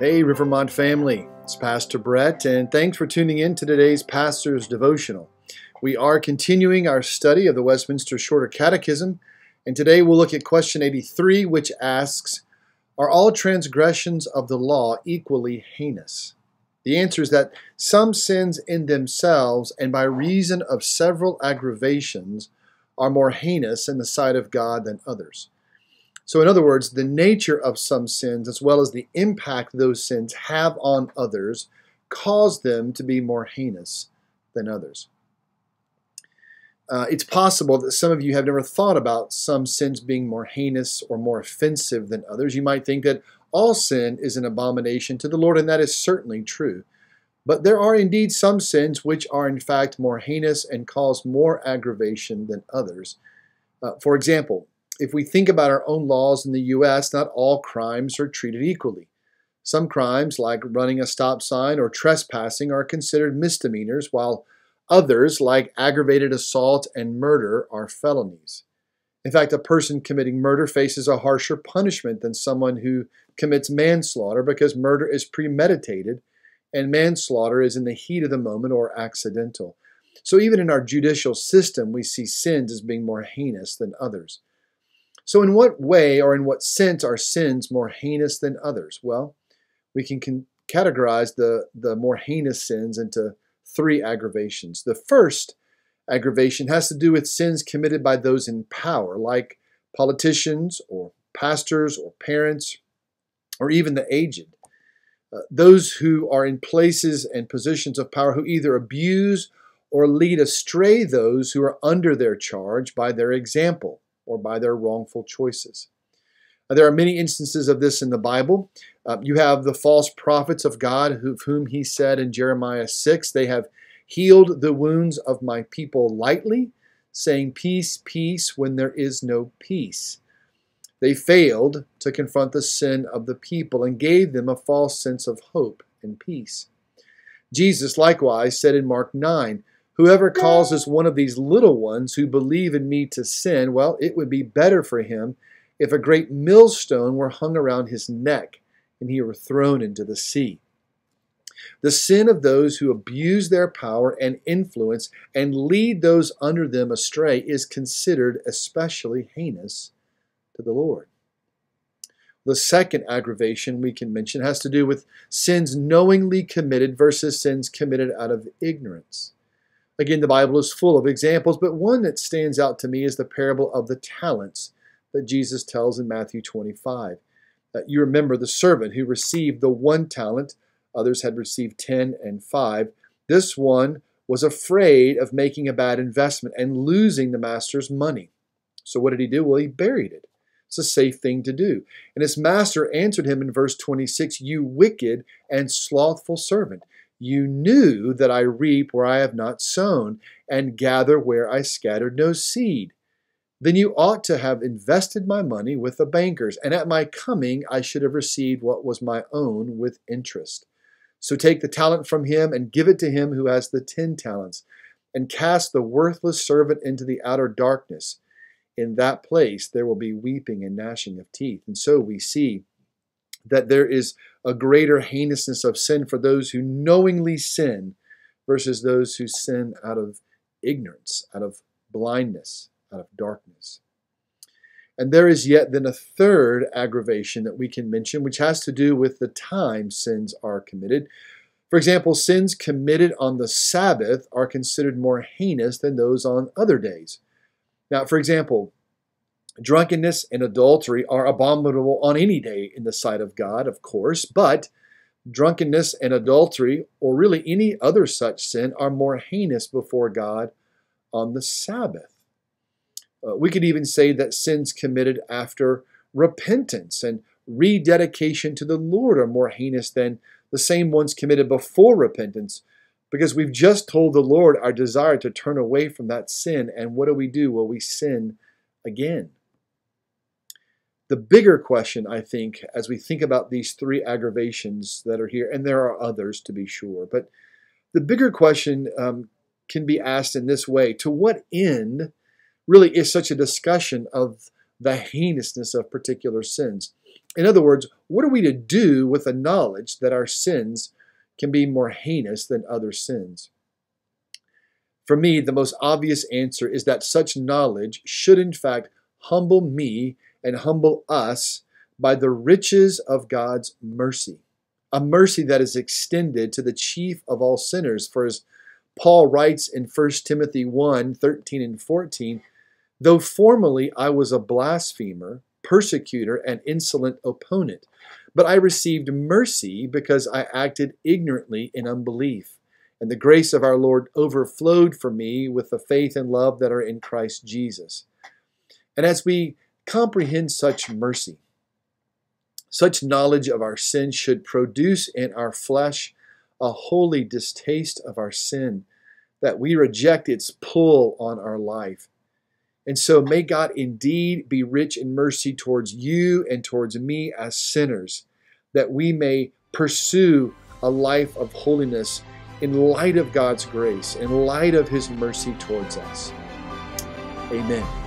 Hey, Rivermont family. It's Pastor Brett, and thanks for tuning in to today's Pastor's Devotional. We are continuing our study of the Westminster Shorter Catechism, and today we'll look at question 83, which asks Are all transgressions of the law equally heinous? The answer is that some sins in themselves and by reason of several aggravations are more heinous in the sight of God than others. So, in other words, the nature of some sins, as well as the impact those sins have on others, cause them to be more heinous than others. Uh, it's possible that some of you have never thought about some sins being more heinous or more offensive than others. You might think that all sin is an abomination to the Lord, and that is certainly true. But there are indeed some sins which are in fact more heinous and cause more aggravation than others. Uh, for example, if we think about our own laws in the U.S., not all crimes are treated equally. Some crimes, like running a stop sign or trespassing, are considered misdemeanors, while others, like aggravated assault and murder, are felonies. In fact, a person committing murder faces a harsher punishment than someone who commits manslaughter because murder is premeditated and manslaughter is in the heat of the moment or accidental. So, even in our judicial system, we see sins as being more heinous than others. So, in what way or in what sense are sins more heinous than others? Well, we can categorize the, the more heinous sins into three aggravations. The first aggravation has to do with sins committed by those in power, like politicians or pastors or parents or even the aged. Uh, those who are in places and positions of power who either abuse or lead astray those who are under their charge by their example or by their wrongful choices. There are many instances of this in the Bible. Uh, you have the false prophets of God, of whom he said in Jeremiah 6, they have healed the wounds of my people lightly, saying, Peace, peace, when there is no peace. They failed to confront the sin of the people and gave them a false sense of hope and peace. Jesus likewise said in Mark 9, Whoever causes one of these little ones who believe in me to sin, well, it would be better for him if a great millstone were hung around his neck and he were thrown into the sea. The sin of those who abuse their power and influence and lead those under them astray is considered especially heinous to the Lord. The second aggravation we can mention has to do with sins knowingly committed versus sins committed out of ignorance. Again, the Bible is full of examples, but one that stands out to me is the parable of the talents that Jesus tells in Matthew 25. Uh, you remember the servant who received the one talent, others had received 10 and 5. This one was afraid of making a bad investment and losing the master's money. So what did he do? Well, he buried it. It's a safe thing to do. And his master answered him in verse 26 You wicked and slothful servant. You knew that I reap where I have not sown, and gather where I scattered no seed. Then you ought to have invested my money with the bankers, and at my coming I should have received what was my own with interest. So take the talent from him and give it to him who has the ten talents, and cast the worthless servant into the outer darkness. In that place there will be weeping and gnashing of teeth. And so we see that there is a greater heinousness of sin for those who knowingly sin versus those who sin out of ignorance, out of blindness, out of darkness. And there is yet then a third aggravation that we can mention, which has to do with the time sins are committed. For example, sins committed on the Sabbath are considered more heinous than those on other days. Now, for example, Drunkenness and adultery are abominable on any day in the sight of God, of course, but drunkenness and adultery, or really any other such sin, are more heinous before God on the Sabbath. Uh, we could even say that sins committed after repentance and rededication to the Lord are more heinous than the same ones committed before repentance because we've just told the Lord our desire to turn away from that sin. And what do we do? Well, we sin again. The bigger question, I think, as we think about these three aggravations that are here, and there are others to be sure, but the bigger question um, can be asked in this way To what end really is such a discussion of the heinousness of particular sins? In other words, what are we to do with the knowledge that our sins can be more heinous than other sins? For me, the most obvious answer is that such knowledge should, in fact, humble me and humble us by the riches of God's mercy, a mercy that is extended to the chief of all sinners. For as Paul writes in 1 Timothy 1 13 and 14, though formerly I was a blasphemer, persecutor, and insolent opponent, but I received mercy because I acted ignorantly in unbelief. And the grace of our Lord overflowed for me with the faith and love that are in Christ Jesus. And as we comprehend such mercy, such knowledge of our sin should produce in our flesh a holy distaste of our sin, that we reject its pull on our life. And so may God indeed be rich in mercy towards you and towards me as sinners, that we may pursue a life of holiness in light of God's grace, in light of His mercy towards us. Amen.